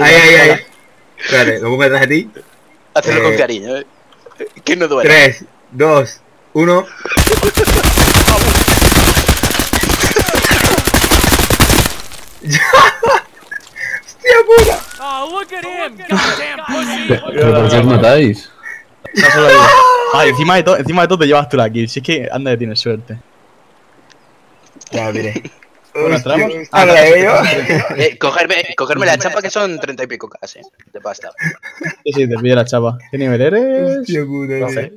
Ahí, ahí, ahí. Espérate, lo pongo detrás de ti. Hacerlo Eh, con cariño, ¿eh? Que no duele. 3, 2, 1. ¡Hostia puta! Oh, look at him! Goddamn pussy! ¿Pero por qué os matáis? No solo digo. Ah, encima de todo, encima de todo te llevas tú la kill. Si es que anda que tienes suerte. Ya lo Ah, de yo. Eh, cogerme, cogerme la chapa que son treinta y pico casi, ¿eh? De pasta. Sí, sí, te pide la chapa. ¿Qué nivel eres? Hostia puta, No sé.